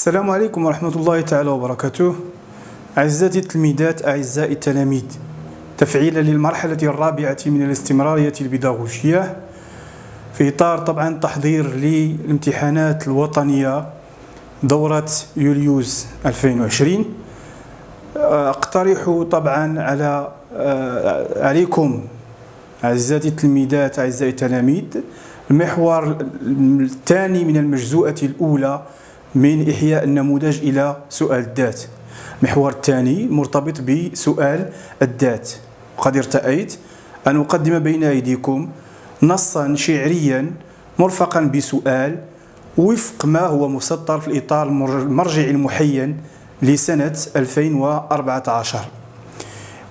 السلام عليكم ورحمة الله تعالى وبركاته. أعزائي التلميذات أعزائي التلاميذ تفعيلا للمرحلة الرابعة من الاستمرارية البيداغوجية. في إطار طبعا تحضير للامتحانات الوطنية دورة يوليوز 2020 أقترح طبعا على آه، عليكم أعزائي التلميذات أعزائي التلاميذ المحور الثاني من المجزوءة الأولى من إحياء النموذج إلى سؤال الذات. المحور الثاني مرتبط بسؤال الذات. وقد ارتأيت أن أقدم بين أيديكم نصا شعريا مرفقا بسؤال وفق ما هو مسطر في الإطار المرجعي المحين لسنة 2014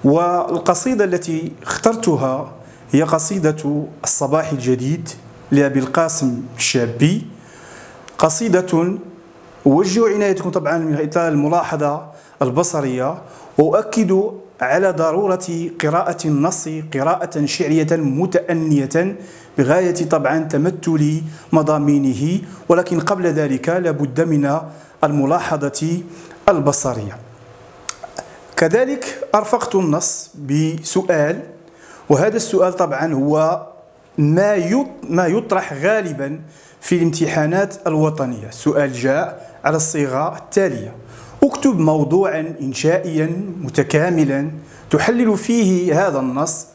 والقصيدة التي اخترتها هي قصيدة الصباح الجديد لأبي القاسم الشابي قصيدة أوجه عنايتكم طبعا من خلال الملاحظة البصرية وأؤكد على ضرورة قراءة النص قراءة شعرية متأنية بغاية طبعا تمثل مضامينه ولكن قبل ذلك لابد من الملاحظة البصرية. كذلك أرفقت النص بسؤال وهذا السؤال طبعا هو ما ما يطرح غالبا في الامتحانات الوطنية. السؤال جاء على الصيغة التالية. اكتب موضوعا إنشائيا متكاملا تحلل فيه هذا النص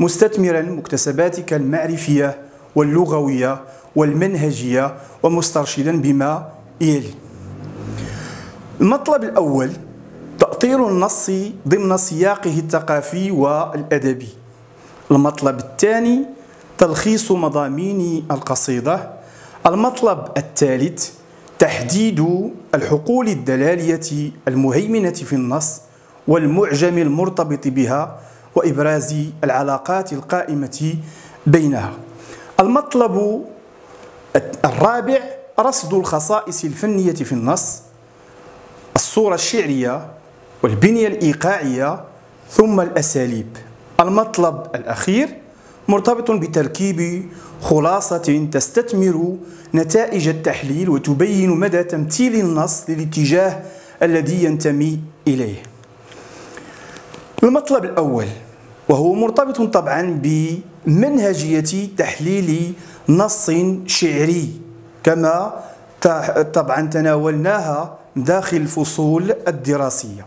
مستثمرا مكتسباتك المعرفية واللغوية والمنهجية ومسترشدا بما يلي المطلب الأول تأطير النص ضمن سياقه الثقافي والأدبي. المطلب الثاني تلخيص مضامين القصيدة. المطلب الثالث تحديد الحقول الدلالية المهيمنة في النص والمعجم المرتبط بها وإبراز العلاقات القائمة بينها. المطلب الرابع رصد الخصائص الفنية في النص الصورة الشعرية والبنية الإيقاعية ثم الأساليب. المطلب الأخير مرتبط بتركيب خلاصة تستثمر نتائج التحليل وتبين مدى تمثيل النص للاتجاه الذي ينتمي إليه. المطلب الأول وهو مرتبط طبعا بمنهجية تحليل نص شعري كما طبعا تناولناها داخل الفصول الدراسية.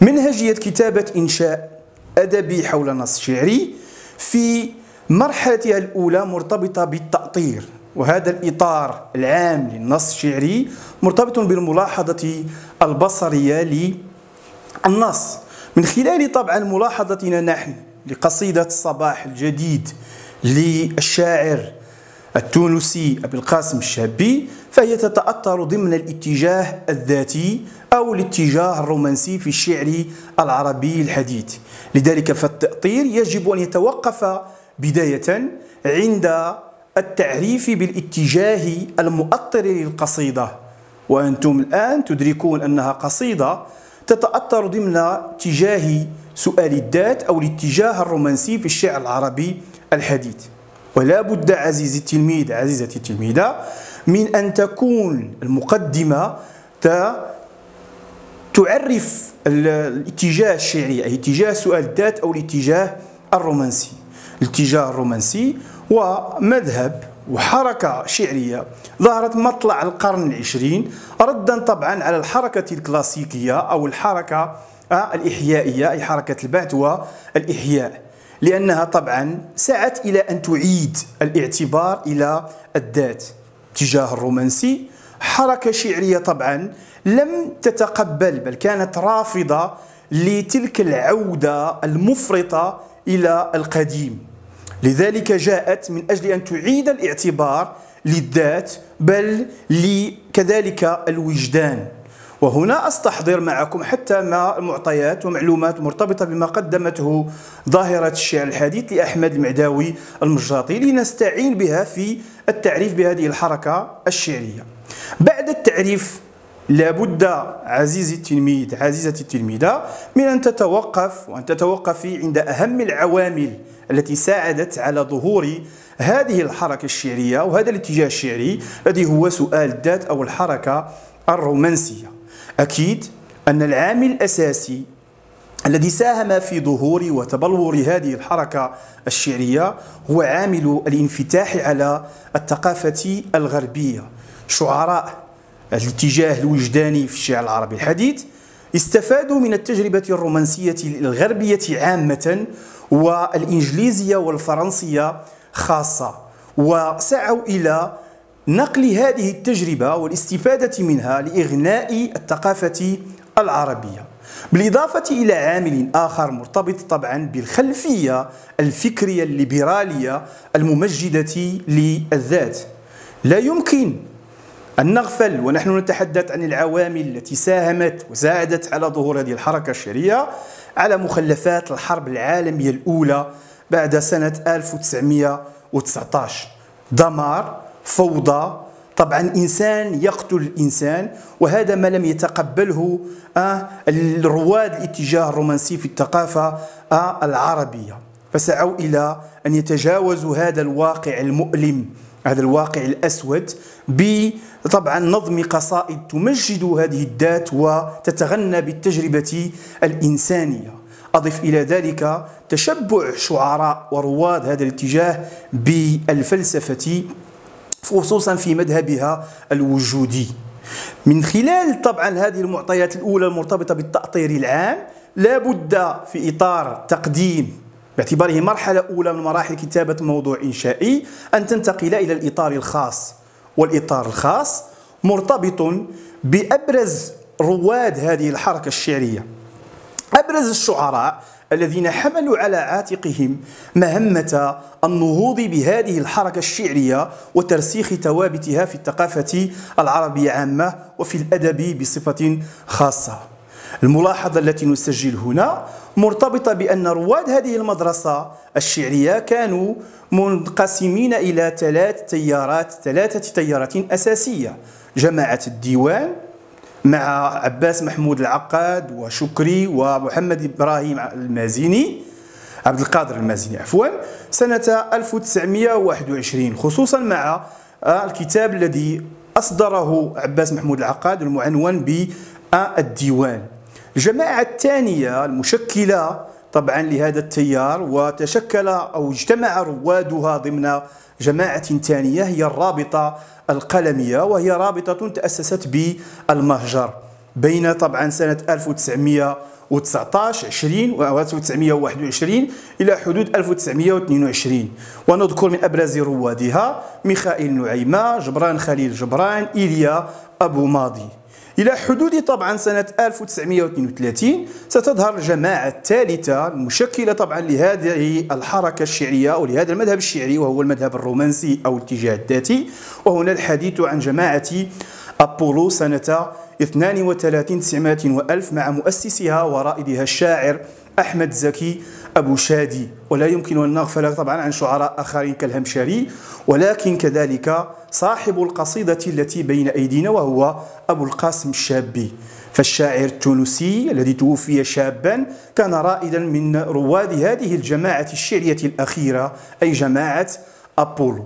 منهجية كتابة إنشاء أدبي حول نص شعري في مرحلتها الأولى مرتبطة بالتأطير وهذا الإطار العام للنص الشعري مرتبط بالملاحظة البصرية للنص. من خلال طبعا ملاحظتنا نحن لقصيدة الصباح الجديد للشاعر التونسي أبي القاسم الشابي فهي تتأثر ضمن الاتجاه الذاتي أو الاتجاه الرومانسي في الشعر العربي الحديث. لذلك فالتأطير يجب أن يتوقف بداية عند التعريف بالاتجاه المؤطر للقصيدة. وأنتم الآن تدركون أنها قصيدة تتأثر ضمن اتجاه سؤال الذات أو الاتجاه الرومانسي في الشعر العربي الحديث. ولا بد عزيزي التلميذ عزيزتي التلميذة من أن تكون المقدمة تعرف الاتجاه الشعري أي اتجاه سؤال الذات أو الاتجاه الرومانسي. الاتجاه الرومانسي ومذهب وحركة شعرية ظهرت مطلع القرن العشرين ردا طبعا على الحركة الكلاسيكية أو الحركة الإحيائية أي حركة البعث والإحياء. لأنها طبعا سعت إلى أن تعيد الاعتبار إلى الذات. اتجاه الرومانسي حركة شعرية طبعا لم تتقبل بل كانت رافضة لتلك العودة المفرطة إلى القديم. لذلك جاءت من أجل أن تعيد الاعتبار للذات بل كذلك الوجدان. وهنا أستحضر معكم حتى ما معطيات ومعلومات مرتبطة بما قدمته ظاهرة الشعر الحديث لأحمد المعداوي المجاطي لنستعين بها في التعريف بهذه الحركة الشعرية. بعد التعريف لابد عزيزي التلميذ عزيزتي التلميذة من أن تتوقف وأن تتوقفي عند أهم العوامل التي ساعدت على ظهور هذه الحركة الشعرية وهذا الاتجاه الشعري الذي هو سؤال الذات أو الحركة الرومانسية. أكيد أن العامل الأساسي الذي ساهم في ظهور وتبلور هذه الحركة الشعرية هو عامل الانفتاح على الثقافة الغربية. شعراء الاتجاه الوجداني في الشعر العربي الحديث استفادوا من التجربة الرومانسية الغربية عامة والإنجليزية والفرنسية خاصة وسعوا إلى نقل هذه التجربة والاستفادة منها لإغناء الثقافة العربية بالإضافة إلى عامل آخر مرتبط طبعا بالخلفية الفكرية الليبرالية الممجدة للذات. لا يمكن أن نغفل ونحن نتحدث عن العوامل التي ساهمت وساعدت على ظهور هذه الحركة الشعرية على مخلفات الحرب العالمية الأولى بعد سنة 1919 دمار فوضى. طبعا إنسان يقتل الإنسان وهذا ما لم يتقبله آه، الرواد الاتجاه الرومانسي في الثقافة آه، العربية. فسعوا إلى أن يتجاوزوا هذا الواقع المؤلم هذا الواقع الأسود بطبعا نظم قصائد تمجد هذه الذات وتتغنى بالتجربة الإنسانية. أضف إلى ذلك تشبع شعراء ورواد هذا الاتجاه بالفلسفة خصوصا في مذهبها الوجودي. من خلال طبعا هذه المعطيات الأولى المرتبطة بالتأطير العام لا بد في إطار تقديم باعتباره مرحلة أولى من مراحل كتابة موضوع إنشائي أن تنتقل إلى الإطار الخاص. والإطار الخاص مرتبط بأبرز رواد هذه الحركة الشعرية. أبرز الشعراء الذين حملوا على عاتقهم مهمة النهوض بهذه الحركة الشعرية وترسيخ توابتها في الثقافة العربية عامة وفي الأدب بصفة خاصة. الملاحظة التي نسجل هنا مرتبطة بأن رواد هذه المدرسة الشعرية كانوا منقسمين إلى ثلاث تيارات ثلاثة تيارات أساسية جماعة الديوان مع عباس محمود العقاد وشكري ومحمد إبراهيم المازيني عبد القادر المازيني عفوا سنة 1921 خصوصا مع الكتاب الذي أصدره عباس محمود العقاد المعنون بالديوان الجماعة الثانية المشكلة طبعا لهذا التيار وتشكل أو اجتمع روادها ضمن جماعة ثانية هي الرابطة القلمية وهي رابطة تأسست بالمهجر بين طبعا سنة 1919 20 و 1921 إلى حدود 1922 ونذكر من أبرز روادها ميخائيل نعيمة جبران خليل جبران إيليا أبو ماضي. إلى حدود طبعا سنة 1932 ستظهر الجماعة الثالثة المشكلة طبعا لهذه الحركة الشعرية أو لهذا المذهب الشعري وهو المذهب الرومانسي أو الاتجاه الذاتي. وهنا الحديث عن جماعة أبولو سنة 32 900 وألف مع مؤسسها ورائدها الشاعر أحمد زكي أبو شادي ولا يمكن أن نغفل طبعا عن شعراء آخرين كالهمشري ولكن كذلك صاحب القصيدة التي بين أيدينا وهو أبو القاسم الشابي. فالشاعر التونسي الذي توفي شابا كان رائدا من رواد هذه الجماعة الشعرية الأخيرة أي جماعة أبولو.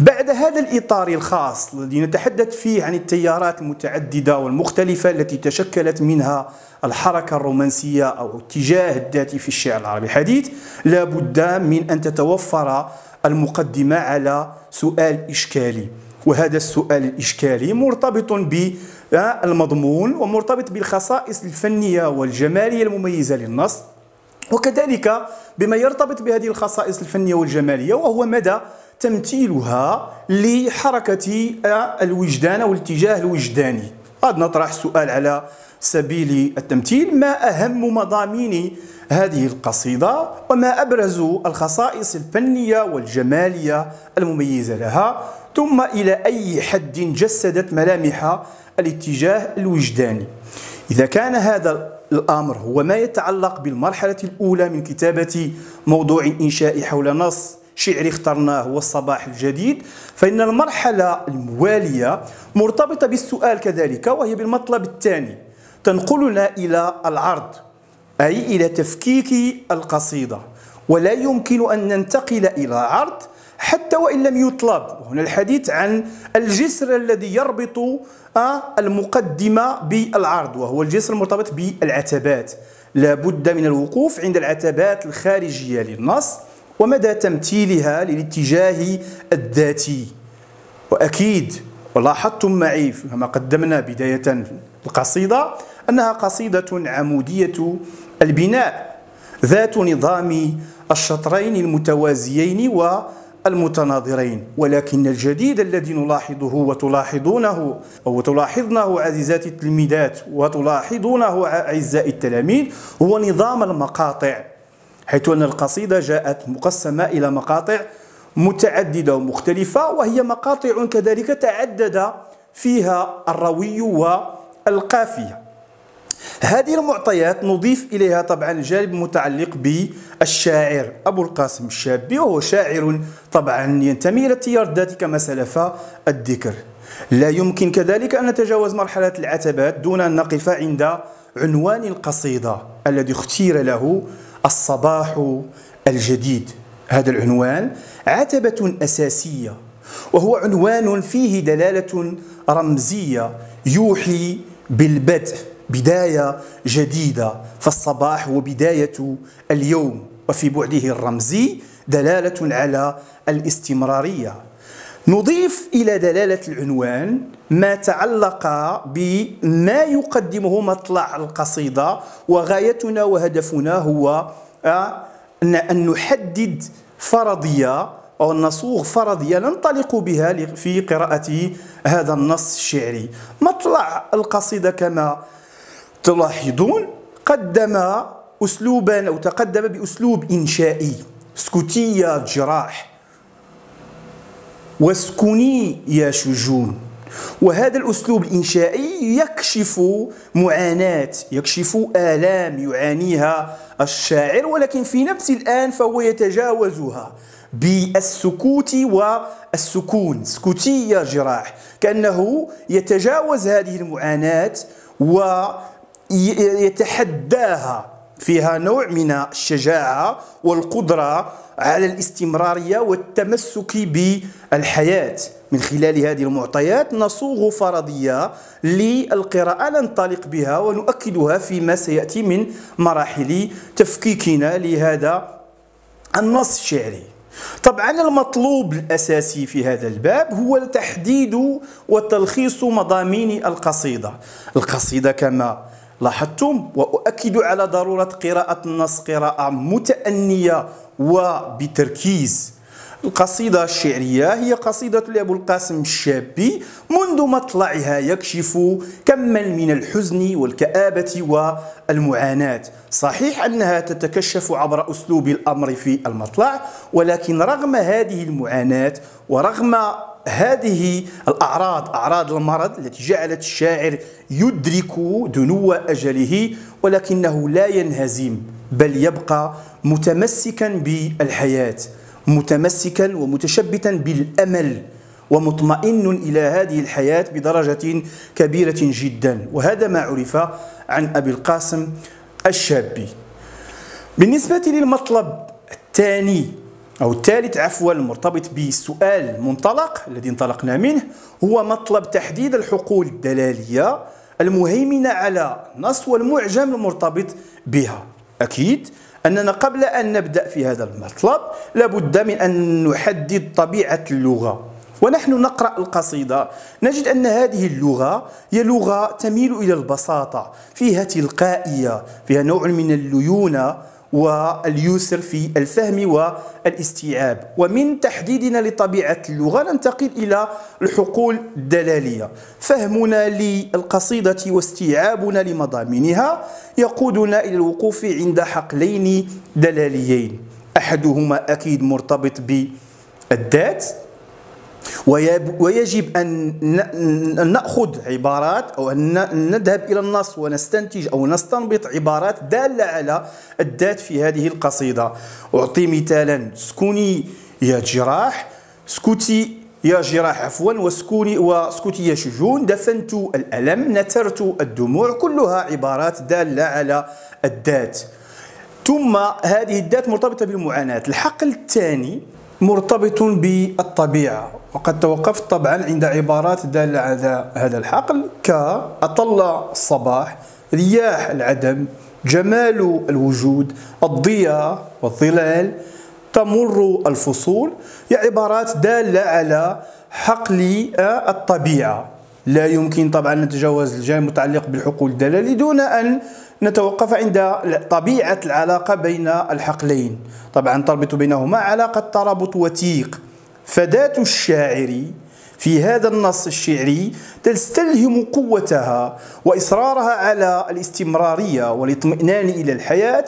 بعد هذا الإطار الخاص الذي نتحدث فيه عن التيارات المتعددة والمختلفة التي تشكلت منها الحركة الرومانسية أو اتجاه الذاتي في الشعر العربي. الحديث لا بد من أن تتوفر المقدمة على سؤال إشكالي. وهذا السؤال الإشكالي مرتبط بالمضمون ومرتبط بالخصائص الفنية والجمالية المميزة للنص. وكذلك بما يرتبط بهذه الخصائص الفنية والجمالية وهو مدى تمثيلها لحركة الوجدان أو الاتجاه الوجداني. قد نطرح سؤال على سبيل التمثيل ما أهم مضامين هذه القصيدة وما أبرز الخصائص الفنية والجمالية المميزة لها ثم إلى أي حد جسدت ملامح الاتجاه الوجداني. إذا كان هذا الأمر هو ما يتعلق بالمرحلة الأولى من كتابة موضوع إنشائي حول نص شعري اخترناه هو الصباح الجديد فإن المرحلة الموالية مرتبطة بالسؤال كذلك وهي بالمطلب الثاني. تنقلنا إلى العرض أي إلى تفكيك القصيدة. ولا يمكن أن ننتقل إلى عرض حتى وإن لم يطلب. هنا الحديث عن الجسر الذي يربط آه، المقدمة بالعرض وهو الجسر المرتبط بالعتبات. لا بد من الوقوف عند العتبات الخارجية للنص ومدى تمثيلها للاتجاه الذاتي. وأكيد ولاحظتم معي فيما قدمنا بداية القصيدة أنها قصيدة عمودية البناء ذات نظام الشطرين المتوازيين والمتناظرين ولكن الجديد الذي نلاحظه وتلاحظونه أو تلاحظنه عزيزاتي التلميذات وتلاحظونه أعزائي التلاميذ هو نظام المقاطع حيث أن القصيدة جاءت مقسمة إلى مقاطع متعددة ومختلفة وهي مقاطع كذلك تعدد فيها الروي والقافية. هذه المعطيات نضيف إليها طبعا الجانب المتعلق بالشاعر أبو القاسم الشابي وهو شاعر طبعا ينتمي إلى التيار الذاتي كما سلف الذكر. لا يمكن كذلك أن نتجاوز مرحلة العتبات دون أن نقف عند عنوان القصيدة الذي اختير له الصباح الجديد. هذا العنوان عتبة أساسية وهو عنوان فيه دلالة رمزية يوحي بالبدء. بداية جديدة فالصباح هو بداية اليوم. وفي بعده الرمزي دلالة على الاستمرارية. نضيف إلى دلالة العنوان ما تعلق بما يقدمه مطلع القصيدة وغايتنا وهدفنا هو أن نحدد فرضية أو نصوغ فرضية ننطلق بها في قراءة هذا النص الشعري. مطلع القصيدة كما تلاحظون قدم أسلوبا أو تقدم بأسلوب إنشائي. سكوتي يا جراح. واسكني يا شجون. وهذا الأسلوب الإنشائي يكشف معاناة يكشف آلام يعانيها الشاعر ولكن في نفس الآن فهو يتجاوزها بالسكوت والسكون. سكوتي يا جراح. كأنه يتجاوز هذه المعاناة ويتحداها فيها نوع من الشجاعة والقدرة على الاستمرارية والتمسك بالحياة. من خلال هذه المعطيات نصوغ فرضية للقراءة ننطلق بها ونؤكدها فيما سيأتي من مراحل تفكيكنا لهذا النص الشعري. طبعا المطلوب الأساسي في هذا الباب هو التحديد وتلخيص مضامين القصيدة. القصيدة كما لاحظتم؟ وأؤكد على ضرورة قراءة النص قراءة متأنية وبتركيز. القصيدة الشعرية هي قصيدة لأبو القاسم الشابي منذ مطلعها يكشف كما من الحزن والكآبة والمعاناة. صحيح أنها تتكشف عبر أسلوب الأمر في المطلع ولكن رغم هذه المعاناة ورغم هذه الأعراض أعراض المرض التي جعلت الشاعر يدرك دنو أجله ولكنه لا ينهزم بل يبقى متمسكا بالحياة متمسكا ومتشبتا بالأمل ومطمئن إلى هذه الحياة بدرجة كبيرة جدا. وهذا ما عرف عن أبي القاسم الشابي. بالنسبة للمطلب الثاني أو الثالث عفوا المرتبط بالسؤال المنطلق الذي انطلقنا منه هو مطلب تحديد الحقول الدلالية المهيمنة على النص والمعجم المرتبط بها. أكيد أننا قبل أن نبدأ في هذا المطلب لابد من أن نحدد طبيعة اللغة. ونحن نقرأ القصيدة. نجد أن هذه اللغة هي لغة تميل إلى البساطة فيها تلقائية فيها نوع من الليونة واليسر في الفهم والاستيعاب. ومن تحديدنا لطبيعة اللغة ننتقل إلى الحقول الدلالية. فهمنا للقصيدة واستيعابنا لمضامينها يقودنا إلى الوقوف عند حقلين دلاليين. أحدهما أكيد مرتبط بالذات ويجب أن نأخذ عبارات أو أن نذهب إلى النص ونستنتج أو نستنبط عبارات دالة على الذات في هذه القصيدة. أعطي مثالا. سكوني يا جراح سكوتي يا جراح عفوا. وسكوني وسكوتي يا شجون. دفنت الألم نثرت الدموع. كلها عبارات دالة على الذات. ثم هذه الذات مرتبطة بالمعاناة. الحقل الثاني مرتبط بالطبيعة. وقد توقفت طبعا عند عبارات دالة على هذا الحقل كأطل الصباح رياح العدم جمال الوجود الضياء والظلال تمر الفصول. هي عبارات دالة على حقل الطبيعة. لا يمكن طبعا نتجاوز الجانب المتعلق بالحقول الدلالة دون أن نتوقف عند طبيعة العلاقة بين الحقلين. طبعا تربط بينهما علاقة ترابط وثيق. فذات الشاعر في هذا النص الشعري تستلهم قوتها وإصرارها على الاستمرارية والاطمئنان إلى الحياة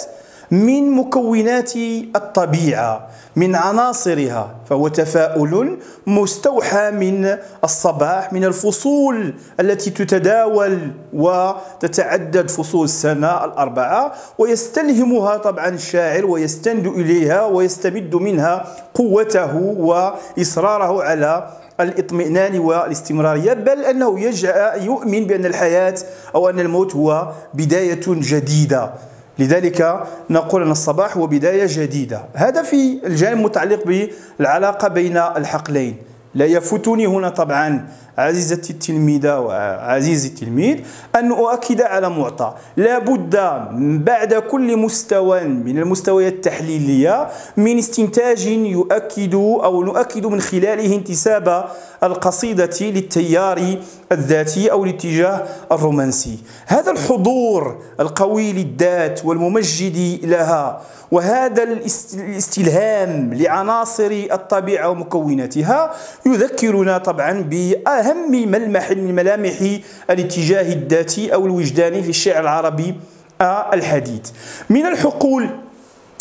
من مكونات الطبيعة من عناصرها فهو تفاؤل مستوحى من الصباح من الفصول التي تتداول وتتعدد فصول السنة الأربعة ويستلهمها طبعا الشاعر ويستند إليها ويستمد منها قوته وإصراره على الإطمئنان والاستمرارية بل أنه يؤمن بأن الحياة أو أن الموت هو بداية جديدة. لذلك نقول أن الصباح هو بداية جديدة. هذا في الجانب المتعلق بالعلاقة بين الحقلين. لا يفوتني هنا طبعا عزيزتي التلميذة وعزيزي التلميذ أن أؤكد على معطى. لابد بعد كل مستوى من المستويات التحليلية من استنتاج يؤكد أو نؤكد من خلاله انتساب القصيدة للتيار الذاتي أو الاتجاه الرومانسي. هذا الحضور القوي للذات والممجد لها وهذا الاستلهام لعناصر الطبيعة ومكوناتها يذكرنا طبعا بأهم ملمح من ملامح الاتجاه الذاتي أو الوجداني في الشعر العربي الحديث. من الحقول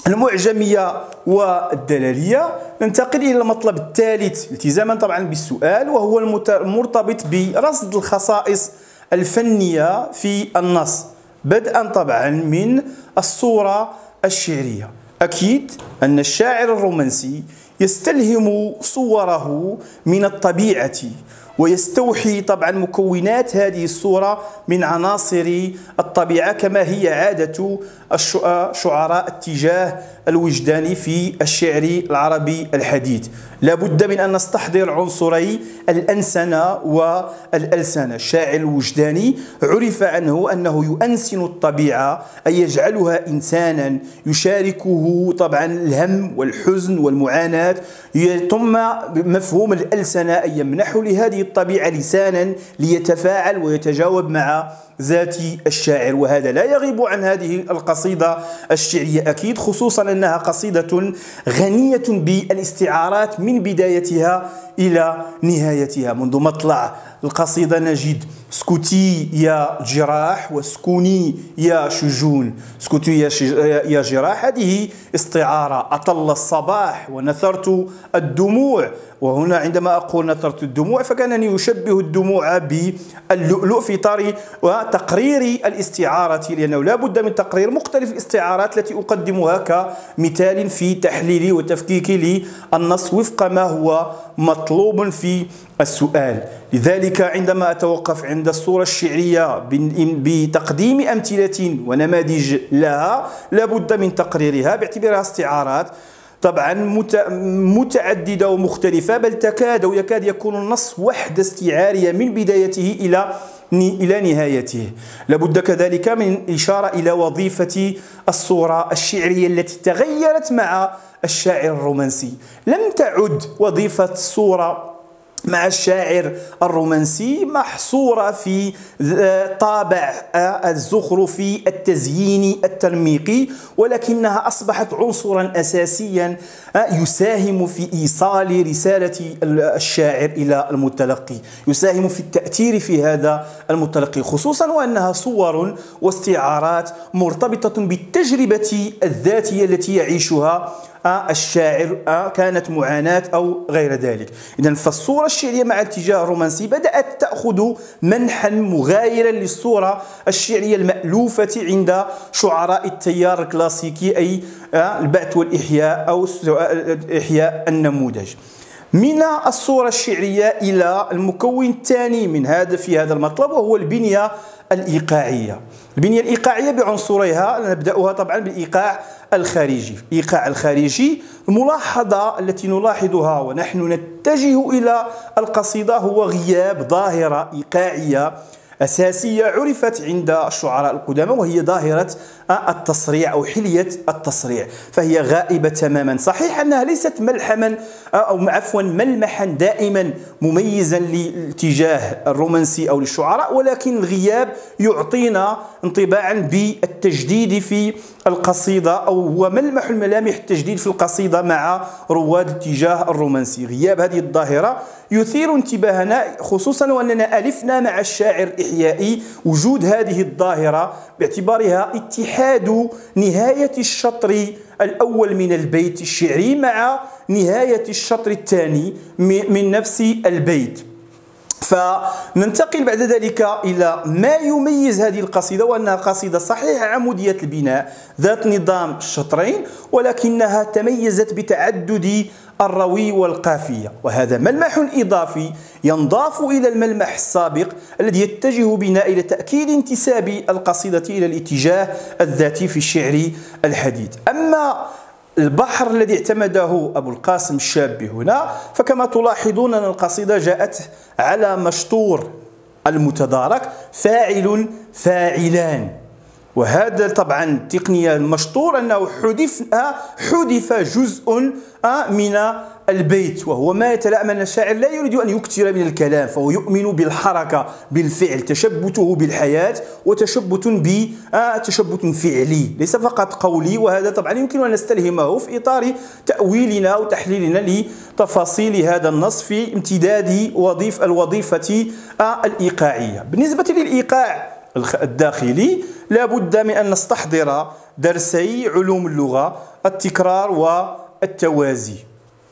المعجمية والدلالية ننتقل إلى المطلب الثالث التزاما طبعا بالسؤال وهو المرتبط برصد الخصائص الفنية في النص بدءا طبعا من الصورة الشعرية. أكيد أن الشاعر الرومانسي يستلهم صوره من الطبيعة ويستوحي طبعا مكونات هذه الصورة من عناصر الطبيعة كما هي عادة شعراء اتجاه الوجداني في الشعر العربي الحديث. لا بد من أن نستحضر عنصري الأنسنة والألسنة. الشاعر الوجداني عرف عنه أنه يؤنسن الطبيعة أي يجعلها إنسانا يشاركه طبعا الهم والحزن والمعاناة. ثم مفهوم الألسنة أي يمنح لهذه الطبيعة لسانا ليتفاعل ويتجاوب مع ذات الشاعر وهذا لا يغيب عن هذه القصيدة الشعرية أكيد خصوصا أنها قصيدة غنية بالاستعارات من بدايتها إلى نهايتها منذ مطلع القصيدة نجد سكوتي يا جراح وسكوني يا شجون سكوتي يا, يا جراح هذه استعارة. أطل الصباح ونثرت الدموع وهنا عندما أقول نثرت الدموع فكأنني يشبه الدموع باللؤلؤ في طار وتقرير الاستعارة لأنه لا بد من تقرير مختلف الاستعارات التي أقدمها كمثال في تحليلي وتفكيكي للنص وفق ما هو مطلوب في السؤال. لذلك عندما أتوقف عند الصورة الشعرية بتقديم أمثلة ونماذج لها لابد من تقريرها باعتبارها استعارات. طبعا متعددة ومختلفة بل تكاد ويكاد يكون النص وحدة استعارية من بدايته إلى إلى نهايته. لابد كذلك من إشارة إلى وظيفة الصورة الشعرية التي تغيرت مع الشاعر الرومانسي. لم تعد وظيفة الصورة مع الشاعر الرومانسي محصورة في طابع الزخرفي التزييني الترميقي ولكنها أصبحت عنصرا أساسيا يساهم في إيصال رسالة الشاعر إلى المتلقي يساهم في التأثير في هذا المتلقي خصوصا وأنها صور واستعارات مرتبطة بالتجربة الذاتية التي يعيشها الشاعر كانت معاناة أو غير ذلك. إذا فالصورة الشعرية مع الاتجاه الرومانسي بدأت تأخذ منحا مغايرا للصورة الشعرية المألوفة عند شعراء التيار الكلاسيكي أي البعث والإحياء أو إحياء النموذج. من الصورة الشعرية إلى المكون الثاني من هذا في هذا المطلب وهو البنية الإيقاعية. البنية الإيقاعية بعنصريها نبدأها طبعا بالإيقاع الخارجي. الإيقاع الخارجي الملاحظة التي نلاحظها ونحن نتجه إلى القصيدة هو غياب ظاهرة إيقاعية أساسية عرفت عند الشعراء القدامى وهي ظاهرة التصريع أو حلية التصريع فهي غائبة تماما. صحيح أنها ليست ملحما أو عفوا ملمحا دائما مميزا للاتجاه الرومانسي أو للشعراء ولكن الغياب يعطينا انطباعا بالتجديد في القصيدة أو هو ملمح الملامح التجديد في القصيدة مع رواد الاتجاه الرومانسي. غياب هذه الظاهرة يثير انتباهنا خصوصا وأننا ألفنا مع الشاعر الإحيائي وجود هذه الظاهرة باعتبارها اتحاد نهاية الشطر الأول من البيت الشعري مع نهاية الشطر الثاني من نفس البيت. فننتقل بعد ذلك إلى ما يميز هذه القصيدة وأنها قصيدة صحيحة عمودية البناء ذات نظام الشطرين ولكنها تميزت بتعدد الروي والقافية. وهذا ملمح إضافي ينضاف إلى الملمح السابق الذي يتجه بنا إلى تأكيد انتساب القصيدة إلى الاتجاه الذاتي في الشعر الحديث. أما البحر الذي اعتمده أبو القاسم الشابي هنا فكما تلاحظون أن القصيدة جاءت على مشطور المتدارك فاعل فاعلان. وهذا طبعا تقنية المشطور أنه حذف حذف جزء من البيت وهو ما يتلائم أن الشاعر لا يريد أن يكثر من الكلام فهو يؤمن بالحركة بالفعل تشبته بالحياة وتشبت ب تشبت فعلي ليس فقط قولي وهذا طبعا يمكن أن نستلهمه في إطار تأويلنا وتحليلنا لتفاصيل هذا النص في امتداد وظيف الوظيفة الإيقاعية. بالنسبة للإيقاع الداخلي لا بد من أن نستحضر درسي علوم اللغة التكرار والتوازي.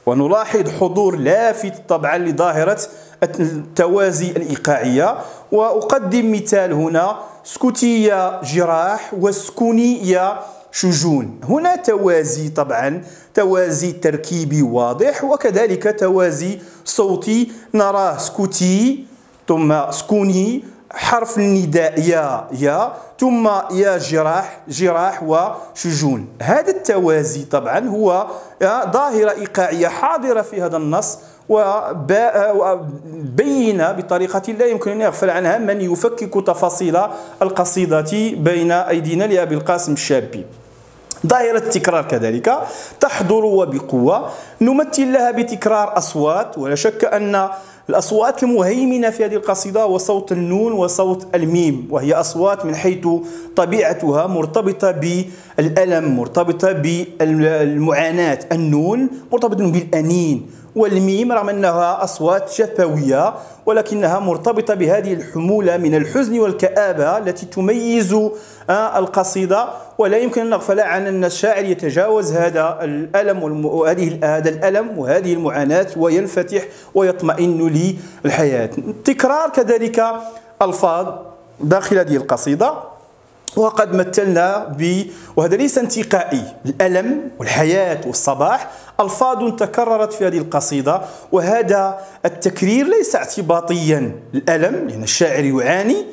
ونلاحظ حضور لافت طبعا لظاهرة التوازي الإيقاعية. وأقدم مثال هنا سكوتية جراح وسكونية شجون. هنا توازي طبعا توازي تركيبي واضح وكذلك توازي صوتي. نراه سكوتي ثم سكوني حرف النداء يا يا ثم يا جراح جراح وشجون هذا التوازي طبعا هو ظاهرة إيقاعية حاضرة في هذا النص وبين بطريقة لا يمكن أن يغفل عنها من يفكك تفاصيل القصيدة بين أيدينا لأبي القاسم الشابي. ظاهرة التكرار كذلك. تحضر وبقوة. نمثل لها بتكرار أصوات. ولا شك أن الأصوات المهيمنة في هذه القصيدة هو صوت النون وصوت الميم. وهي أصوات من حيث طبيعتها مرتبطة بالألم مرتبطة بالمعاناة. النون مرتبطة بالأنين. والميم رغم أنها أصوات شفوية ولكنها مرتبطة بهذه الحمولة من الحزن والكآبة التي تميز آه، القصيدة. ولا يمكن أن نغفل عن أن الشاعر يتجاوز هذا الألم وهذه هذا الألم وهذه المعاناة وينفتح ويطمئن للحياة. تكرار كذلك ألفاظ داخل هذه القصيدة. وقد مثلنا ب وهذا ليس انتقائي الألم والحياة والصباح ألفاظ تكررت في هذه القصيدة وهذا التكرير ليس اعتباطيا الألم لأن الشاعر يعاني.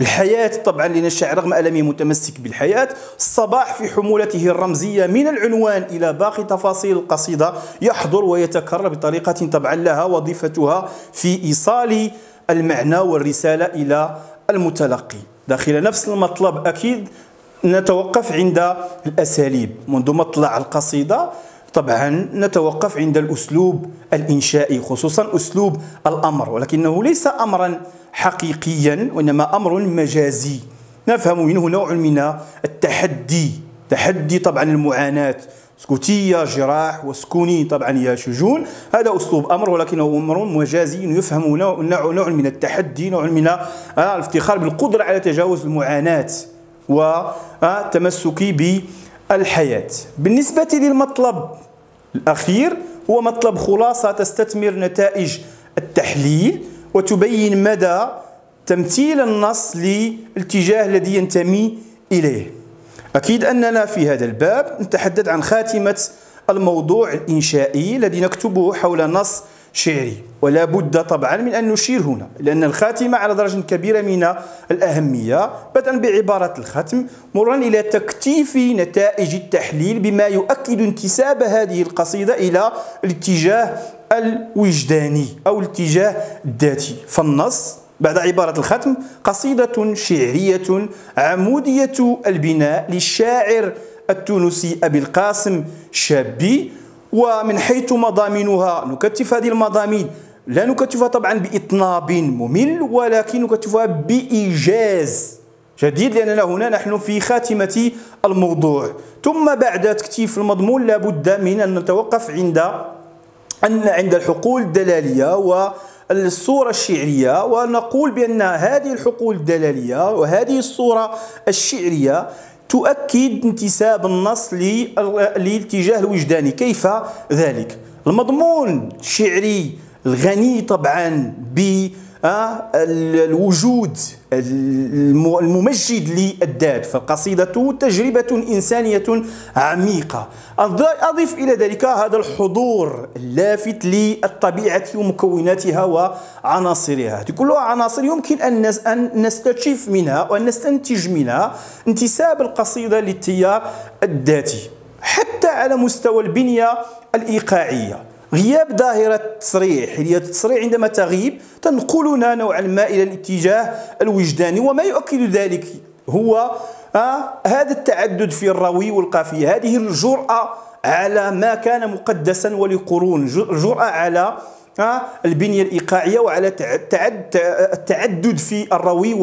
الحياة طبعا لأن الشاعر رغم ألمه متمسك بالحياة الصباح في حمولته الرمزية من العنوان إلى باقي تفاصيل القصيدة يحضر ويتكرر بطريقة طبعا لها وظيفتها في إيصال المعنى والرسالة إلى المتلقي. داخل نفس المطلب أكيد نتوقف عند الأساليب. منذ مطلع القصيدة طبعا نتوقف عند الأسلوب الإنشائي خصوصا أسلوب الأمر ولكنه ليس أمرا حقيقيا وإنما أمر مجازي. نفهم منه نوع من التحدي. تحدي طبعا المعاناة. سكوتية جراح وسكوني طبعا يا شجون. هذا أسلوب أمر ولكنه أمر مجازي يفهم نوع من التحدي نوع من الافتخار بالقدرة على تجاوز المعاناة وتمسك بالحياة بالنسبة للمطلب الأخير هو مطلب خلاصة تستثمر نتائج التحليل وتبين مدى تمثيل النص للاتجاه الذي ينتمي إليه. أكيد أننا في هذا الباب نتحدث عن خاتمة الموضوع الإنشائي الذي نكتبه حول نص شعري. ولا بد طبعا من أن نشير هنا لأن الخاتمة على درجة كبيرة من الأهمية بدءا بعبارة الختم مرا إلى تكتيف نتائج التحليل بما يؤكد انتساب هذه القصيدة إلى الاتجاه الوجداني أو الاتجاه الذاتي. فالنص بعد عبارة الختم قصيدة شعرية عمودية البناء للشاعر التونسي أبي القاسم شابي. ومن حيث مضامينها نكتف هذه المضامين. لا نكتفها طبعا بإطناب ممل ولكن نكتفها بإيجاز جديد لأننا هنا نحن في خاتمة الموضوع. ثم بعد تكتيف المضمون لابد من أن نتوقف عند أن عند الحقول الدلالية والصورة الشعرية ونقول بأن هذه الحقول الدلالية وهذه الصورة الشعرية تؤكد انتساب النص للاتجاه الوجداني. كيف ذلك؟ المضمون الشعري الغني طبعا ب الوجود الممجد للذات فالقصيدة تجربة إنسانية عميقة. أضف إلى ذلك هذا الحضور اللافت للطبيعة ومكوناتها وعناصرها. هذه كلها عناصر يمكن أن نستكشف منها وأن نستنتج منها انتساب القصيدة للتيار الذاتي حتى على مستوى البنية الإيقاعية. غياب ظاهرة التصريح. هي التصريح عندما تغيب تنقلنا نوعا ما إلى الاتجاه الوجداني وما يؤكد ذلك هو آه هذا التعدد في الروي والقافية. هذه الجرأة على ما كان مقدسا ولقرون جرأة على آه البنية الإيقاعية وعلى التعدد في الروي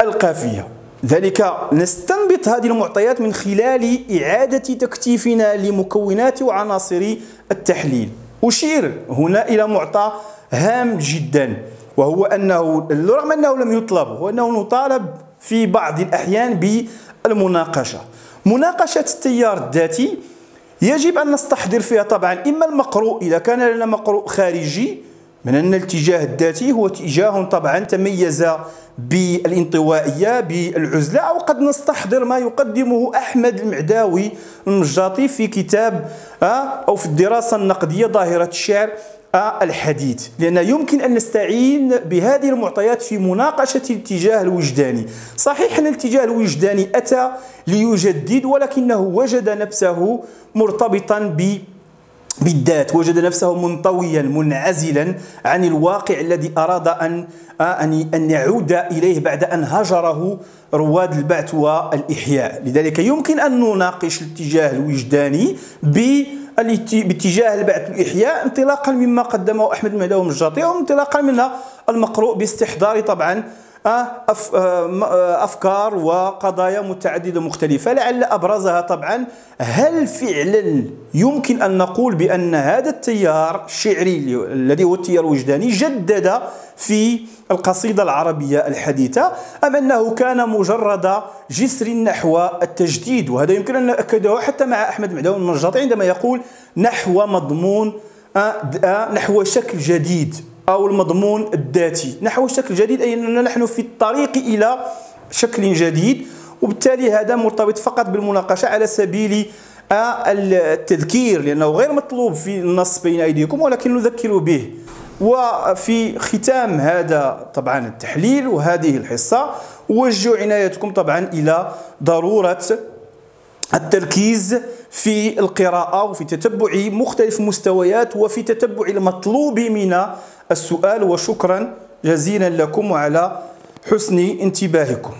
والقافية. ذلك نستنبط هذه المعطيات من خلال إعادة تكتيفنا لمكونات وعناصر التحليل. أشير هنا إلى معطى هام جدا وهو أنه رغم أنه لم يطلب هو أنه نطالب في بعض الأحيان بالمناقشة. مناقشة التيار الذاتي يجب أن نستحضر فيها طبعا إما المقروء إذا كان لنا مقروء خارجي من أن الاتجاه الذاتي هو اتجاه طبعا تميز بالانطوائية بالعزلة أو قد نستحضر ما يقدمه أحمد المعداوي المجاطي في كتاب آه، أو في الدراسة النقدية ظاهرة الشعر آه، الحديث. لأن يمكن أن نستعين بهذه المعطيات في مناقشة الاتجاه الوجداني. صحيح أن الاتجاه الوجداني أتى ليجدد ولكنه وجد نفسه مرتبطا ب بالذات وجد نفسه منطويا منعزلا عن الواقع الذي أراد ان ان أن يعود إليه بعد أن هجره رواد البعث والإحياء. لذلك يمكن أن نناقش الاتجاه الوجداني باتجاه البعث والإحياء انطلاقا مما قدمه أحمد المهداوي المجاطي وانطلاقا من المقروء باستحضار طبعا أفكار وقضايا متعددة مختلفة لعل أبرزها طبعا. هل فعلا يمكن أن نقول بأن هذا التيار الشعري الذي هو التيار الوجداني جدد في القصيدة العربية الحديثة أم أنه كان مجرد جسر نحو التجديد؟ وهذا يمكن أن نأكده حتى مع أحمد معداوي المنجاطي عندما يقول نحو مضمون آه، نحو شكل جديد. أو المضمون الذاتي. نحو شكل جديد أي أننا نحن في الطريق إلى شكل جديد وبالتالي هذا مرتبط فقط بالمناقشة على سبيل التذكير لأنه غير مطلوب في النص بين أيديكم ولكن نذكر به. وفي ختام هذا طبعا التحليل وهذه الحصة وجهوا عنايتكم طبعا إلى ضرورة التركيز في القراءة وفي تتبع مختلف المستويات وفي تتبع المطلوب من السؤال وشكرا جزيلا لكم وعلى حسن انتباهكم.